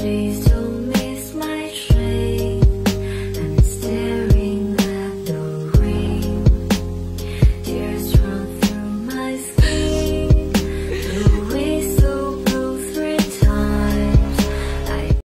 please